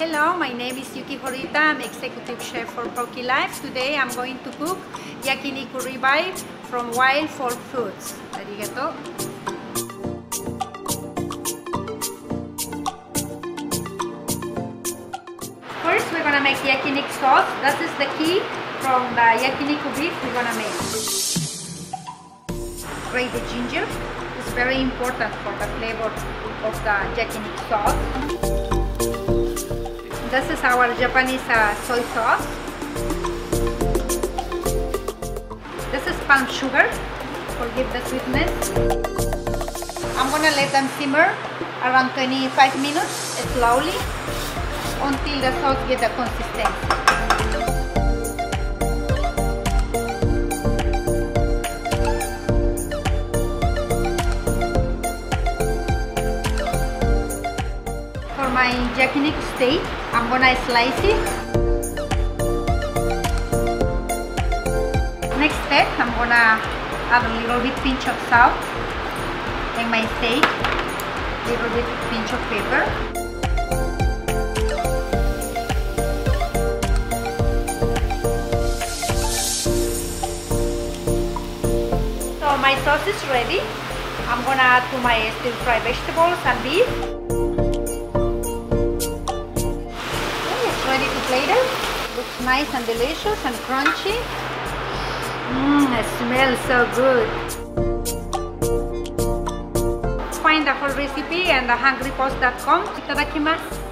Hello, my name is Yuki Horita. I'm executive chef for Poke Life. Today I'm going to cook yakiniku ribeye from Wild Fork Foods. Arigato. First we're gonna make yakiniku sauce. That is the key from the yakiniku beef we're gonna make. Grate the ginger. It's very important for the flavor of the yakiniku sauce. This is our Japanese uh, soy sauce. This is palm sugar for give the sweetness. I'm gonna let them simmer around 25 minutes slowly until the sauce get the consistency. For my yakiniku steak, I'm gonna slice it. Next step, I'm gonna add a little bit pinch of salt in my steak, little bit pinch of pepper. So my sauce is ready. I'm gonna add to my stir fry vegetables and beef. It. Looks nice and delicious and crunchy. Mmm, it smells so good. Find the whole recipe at hungrypost.com. Itadakimasu.